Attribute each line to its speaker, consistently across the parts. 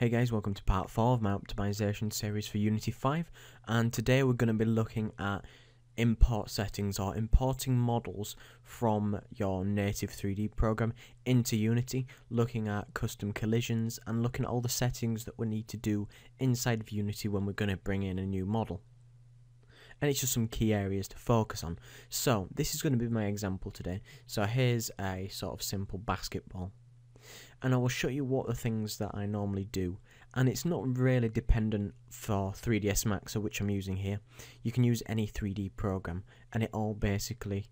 Speaker 1: Hey guys, welcome to part 4 of my optimization series for Unity 5 and today we're going to be looking at import settings or importing models from your native 3D program into Unity, looking at custom collisions and looking at all the settings that we need to do inside of Unity when we're going to bring in a new model. And it's just some key areas to focus on. So this is going to be my example today. So here's a sort of simple basketball and I will show you what the things that I normally do. And it's not really dependent for 3ds Max which I'm using here. You can use any 3D program and it all basically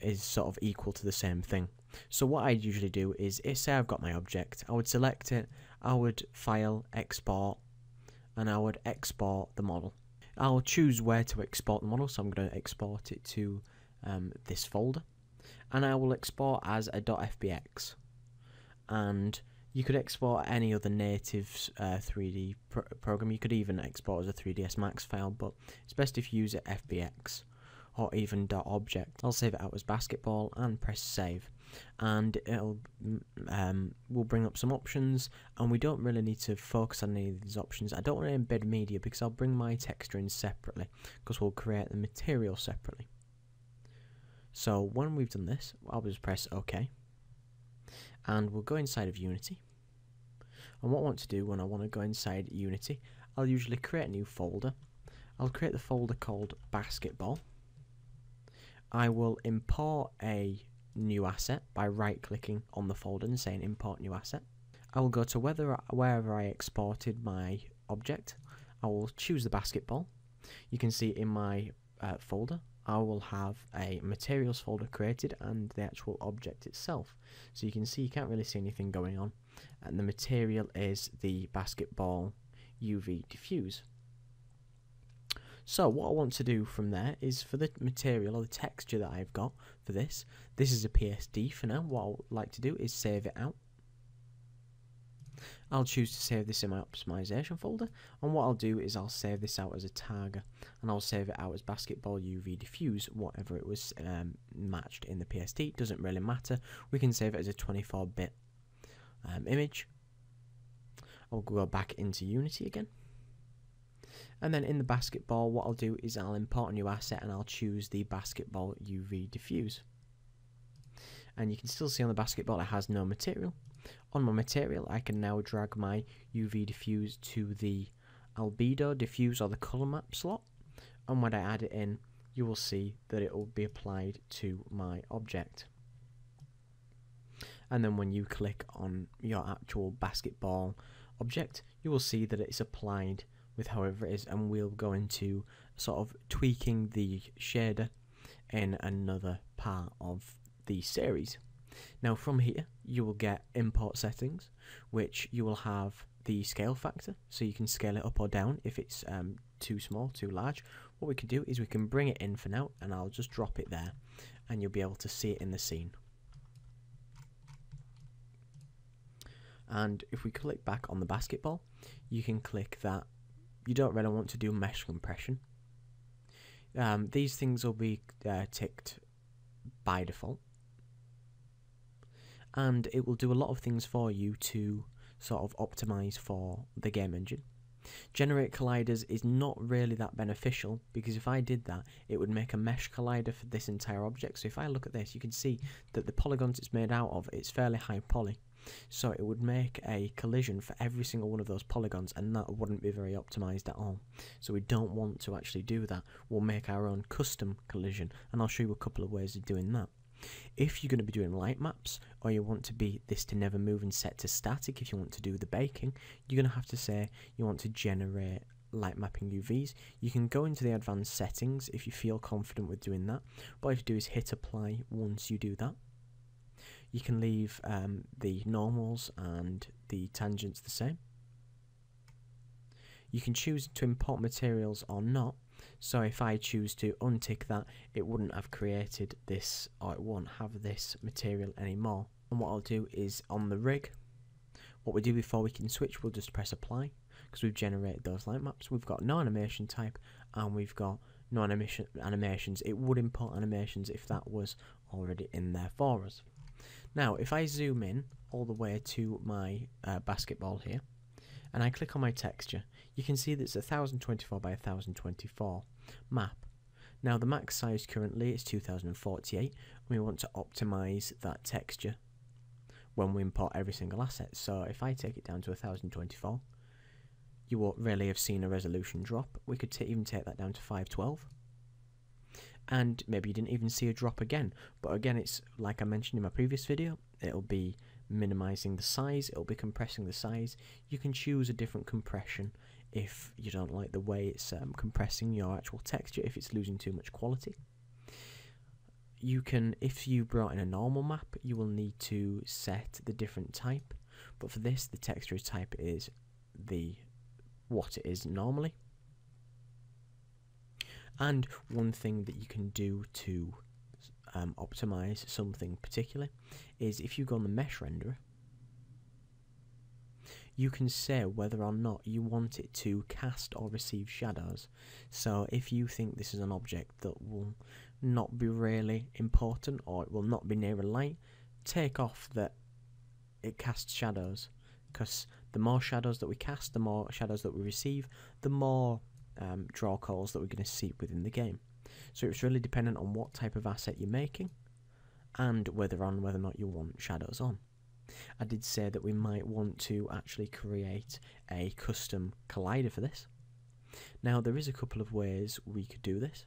Speaker 1: is sort of equal to the same thing. So what I usually do is say I've got my object I would select it I would file export and I would export the model. I'll choose where to export the model so I'm going to export it to um, this folder. And I will export as a .fbx and you could export any other native uh, 3D pro program. You could even export as a 3ds Max file, but it's best if you use it FBX or even .object. I'll save it out as basketball and press save, and it'll um, will bring up some options. And we don't really need to focus on any of these options. I don't want to embed media because I'll bring my texture in separately because we'll create the material separately. So when we've done this, I'll just press OK and we'll go inside of Unity. And what I want to do when I want to go inside Unity, I'll usually create a new folder. I'll create the folder called basketball. I will import a new asset by right clicking on the folder and saying import new asset. I will go to whether, wherever I exported my object. I will choose the basketball. You can see in my uh, folder I will have a materials folder created and the actual object itself. So you can see you can't really see anything going on. And the material is the basketball UV diffuse. So what I want to do from there is for the material or the texture that I've got for this, this is a PSD for now. What I'd like to do is save it out I'll choose to save this in my optimization folder and what I'll do is I'll save this out as a Targa and I'll save it out as basketball UV diffuse whatever it was um, matched in the PSD doesn't really matter. We can save it as a 24 bit um, image. I'll go back into Unity again. And then in the basketball what I'll do is I'll import a new asset and I'll choose the basketball UV diffuse. And you can still see on the basketball it has no material on my material, I can now drag my UV diffuse to the albedo diffuse or the color map slot. And when I add it in, you will see that it will be applied to my object. And then when you click on your actual basketball object, you will see that it's applied with however it is and we'll go into sort of tweaking the shader in another part of the series. Now from here you will get import settings which you will have the scale factor so you can scale it up or down if it's um, too small, too large. What we can do is we can bring it in for now and I'll just drop it there and you'll be able to see it in the scene. And if we click back on the basketball, you can click that you don't really want to do mesh compression. Um, these things will be uh, ticked by default and it will do a lot of things for you to sort of optimize for the game engine. Generate colliders is not really that beneficial because if I did that, it would make a mesh collider for this entire object. So if I look at this, you can see that the polygons it's made out of, it's fairly high poly. So it would make a collision for every single one of those polygons and that wouldn't be very optimized at all. So we don't want to actually do that. We'll make our own custom collision and I'll show you a couple of ways of doing that. If you're going to be doing light maps, or you want to be this to never move and set to static, if you want to do the baking, you're going to have to say you want to generate light mapping UVs. You can go into the advanced settings if you feel confident with doing that. What you have to do is hit apply once you do that. You can leave um, the normals and the tangents the same. You can choose to import materials or not, so if I choose to untick that, it wouldn't have created this, or it won't have this material anymore. And what I'll do is on the rig, what we do before we can switch, we'll just press apply, because we've generated those light maps. We've got no animation type, and we've got no animation animations. It would import animations if that was already in there for us. Now, if I zoom in all the way to my uh, basketball here, and I click on my texture, you can see that it's a 1024 by 1024 map. Now the max size currently is 2048 and we want to optimize that texture when we import every single asset. So if I take it down to 1024, you won't really have seen a resolution drop. We could even take that down to 512 and maybe you didn't even see a drop again. But again, it's like I mentioned in my previous video, it'll be minimizing the size, it'll be compressing the size. You can choose a different compression if you don't like the way it's um, compressing your actual texture, if it's losing too much quality. You can, if you brought in a normal map, you will need to set the different type. But for this, the texture type is the what it is normally. And one thing that you can do to um, optimize something particularly is if you go on the mesh renderer, you can say whether or not you want it to cast or receive shadows. So if you think this is an object that will not be really important or it will not be near a light, take off that it casts shadows because the more shadows that we cast, the more shadows that we receive, the more um, draw calls that we're going to see within the game. So it's really dependent on what type of asset you're making and whether on whether or not you want shadows on. I did say that we might want to actually create a custom collider for this. Now there is a couple of ways we could do this.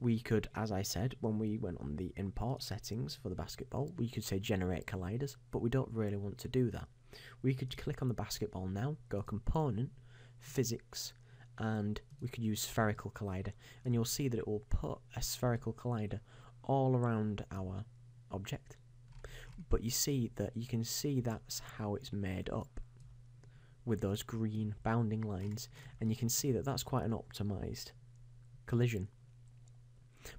Speaker 1: We could, as I said, when we went on the import settings for the basketball, we could say generate colliders, but we don't really want to do that. We could click on the basketball now, go component, physics, and we could use spherical collider and you'll see that it will put a spherical collider all around our object. But you see that you can see that's how it's made up with those green bounding lines and you can see that that's quite an optimized collision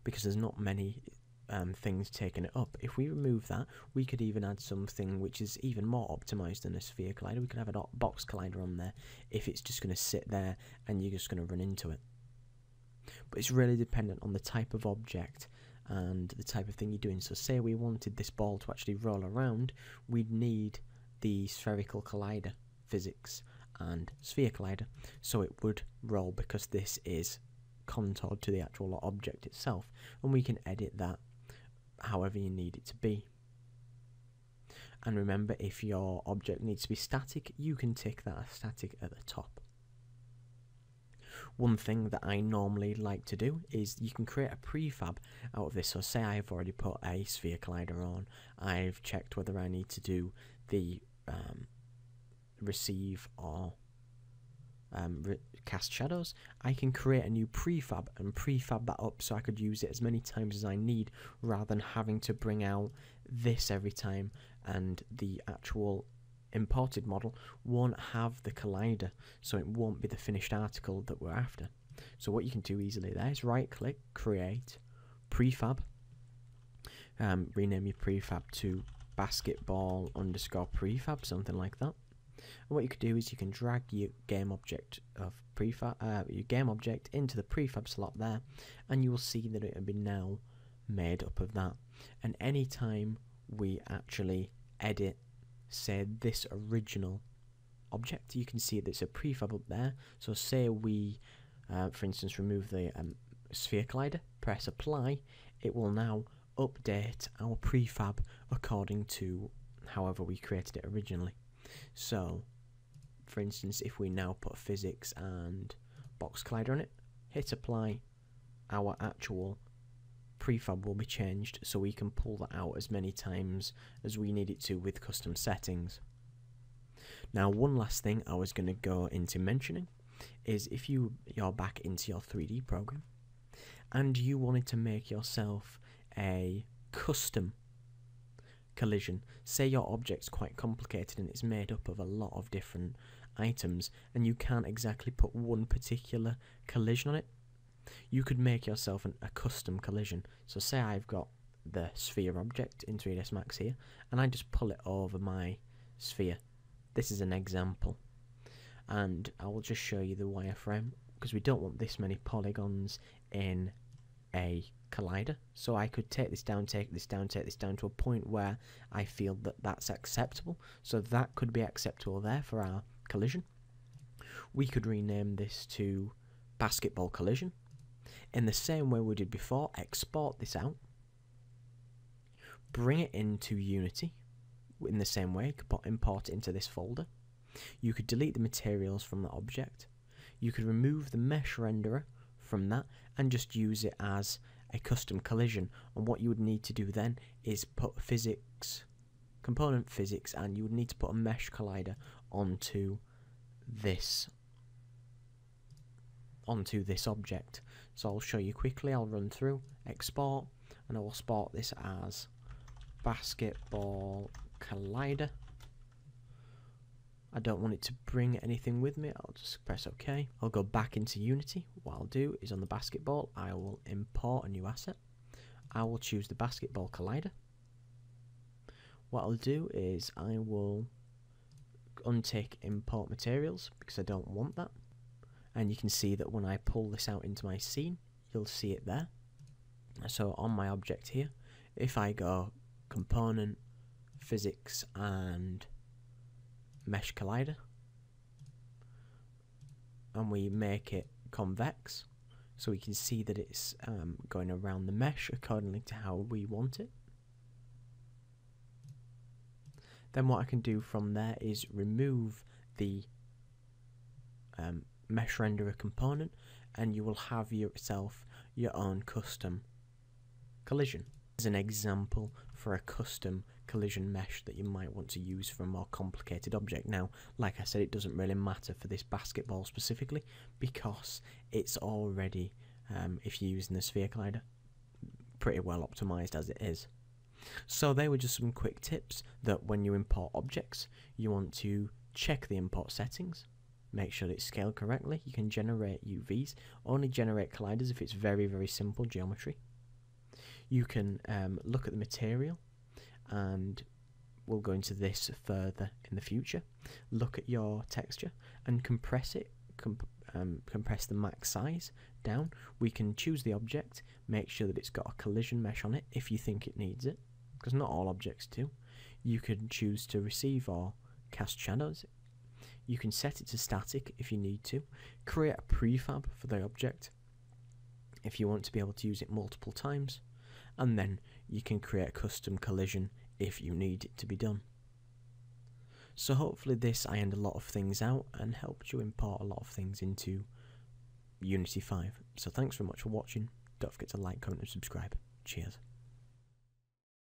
Speaker 1: because there's not many um, things taking it up. If we remove that, we could even add something which is even more optimized than a sphere collider. We could have a box collider on there if it's just going to sit there and you're just going to run into it. But it's really dependent on the type of object and the type of thing you're doing. So say we wanted this ball to actually roll around, we'd need the spherical collider physics and sphere collider so it would roll because this is contoured to the actual object itself and we can edit that however you need it to be. And remember, if your object needs to be static, you can tick that as static at the top. One thing that I normally like to do is you can create a prefab out of this. So say I've already put a sphere collider on, I've checked whether I need to do the um, receive or um, cast shadows, I can create a new prefab and prefab that up so I could use it as many times as I need rather than having to bring out this every time and the actual imported model won't have the collider so it won't be the finished article that we're after. So what you can do easily there is right click, create, prefab, um, rename your prefab to basketball underscore prefab, something like that. And what you could do is you can drag your game object of prefab, uh, your game object into the prefab slot there, and you will see that it will be now made up of that. And anytime we actually edit, say this original object, you can see that it's a prefab up there. So say we, uh, for instance, remove the um, sphere collider, press apply, it will now update our prefab according to however we created it originally. So, for instance, if we now put physics and box collider on it, hit apply, our actual prefab will be changed so we can pull that out as many times as we need it to with custom settings. Now one last thing I was going to go into mentioning is if you you're back into your 3D program and you wanted to make yourself a custom collision. Say your object's quite complicated and it's made up of a lot of different items and you can't exactly put one particular collision on it. You could make yourself an, a custom collision. So say I've got the sphere object in 3ds Max here and I just pull it over my sphere. This is an example and I will just show you the wireframe because we don't want this many polygons in a collider. So I could take this down, take this down, take this down to a point where I feel that that's acceptable. So that could be acceptable there for our collision. We could rename this to basketball collision. In the same way we did before, export this out, bring it into Unity in the same way, import into this folder. You could delete the materials from the object. You could remove the mesh renderer from that and just use it as a custom collision. And what you would need to do then is put physics, component physics, and you would need to put a mesh collider onto this onto this object. So I'll show you quickly, I'll run through, export, and I will export this as basketball collider. I don't want it to bring anything with me, I'll just press OK. I'll go back into Unity. What I'll do is on the basketball, I will import a new asset. I will choose the basketball collider. What I'll do is I will untick import materials because I don't want that. And you can see that when I pull this out into my scene, you'll see it there. So on my object here, if I go component, physics and mesh collider and we make it convex so we can see that it's um, going around the mesh accordingly to how we want it. Then what I can do from there is remove the um, mesh renderer component and you will have yourself your own custom collision. As an example for a custom collision mesh that you might want to use for a more complicated object. Now, like I said, it doesn't really matter for this basketball specifically because it's already, um, if you're using the sphere collider, pretty well optimized as it is. So they were just some quick tips that when you import objects, you want to check the import settings, make sure it's scaled correctly. You can generate UVs, only generate colliders if it's very, very simple geometry. You can um, look at the material and we'll go into this further in the future. Look at your texture and compress it, comp um, compress the max size down. We can choose the object, make sure that it's got a collision mesh on it if you think it needs it, because not all objects do. You can choose to receive or cast shadows. You can set it to static if you need to. Create a prefab for the object if you want to be able to use it multiple times. And then you can create a custom collision if you need it to be done. So hopefully this ironed a lot of things out and helped you import a lot of things into Unity 5. So thanks very much for watching. Don't forget to like, comment and subscribe. Cheers.